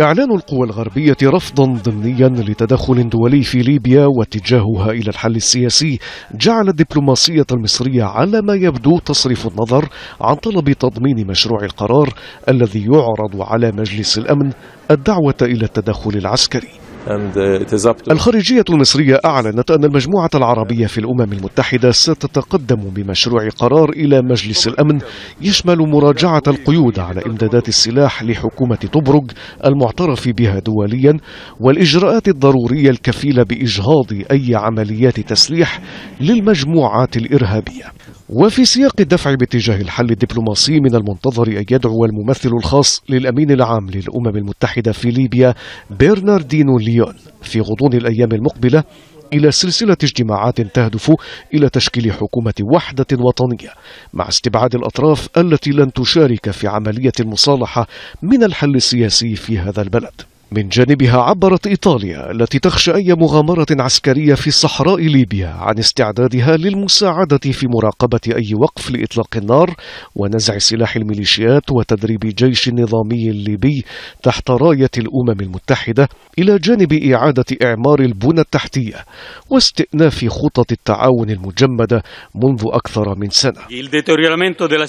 إعلان القوى الغربية رفضا ضمنيا لتدخل دولي في ليبيا واتجاهها إلى الحل السياسي. جعل الدبلوماسية المصرية على ما يبدو تصرف النظر عن طلب تضمين مشروع القرار الذي يعرض على مجلس الأمن الدعوة إلى التدخل العسكري. الخارجية المصرية أعلنت أن المجموعة العربية في الأمم المتحدة ستتقدم بمشروع قرار إلى مجلس الأمن يشمل مراجعة القيود على إمدادات السلاح لحكومة طبرق المعترف بها دوليا والإجراءات الضرورية الكفيلة بإجهاض أي عمليات تسليح للمجموعات الإرهابية. وفي سياق الدفع باتجاه الحل الدبلوماسي من المنتظر أن يدعو الممثل الخاص للأمين العام للأمم المتحدة في ليبيا برناردينو ليون في غضون الأيام المقبلة إلى سلسلة اجتماعات تهدف إلى تشكيل حكومة وحدة وطنية مع استبعاد الأطراف التي لن تشارك في عملية المصالحة من الحل السياسي في هذا البلد. من جانبها عبرت إيطاليا التي تخشى أي مغامرة عسكرية في صحراء ليبيا عن استعدادها للمساعدة في مراقبة أي وقف لإطلاق النار ونزع سلاح الميليشيات وتدريب جيش نظامي ليبي تحت راية الأمم المتحدة إلى جانب إعادة إعمار البنى التحتية واستئناف خطط التعاون المجمدة منذ أكثر من سنة.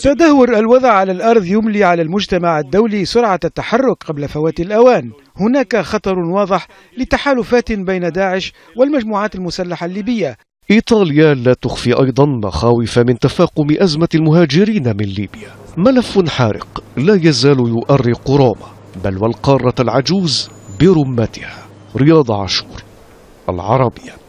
تدهور الوضع على الأرض يملي على المجتمع الدولي سرعة التحرك قبل فوات الأوان. هناك خطر واضح لتحالفات بين داعش والمجموعات المسلحة الليبية. إيطاليا لا تخفي أيضا مخاوف من تفاقم أزمة المهاجرين من ليبيا. ملف حارق لا يزال يؤرق روما بل والقارة العجوز برمتها. رياض عاشور العربية.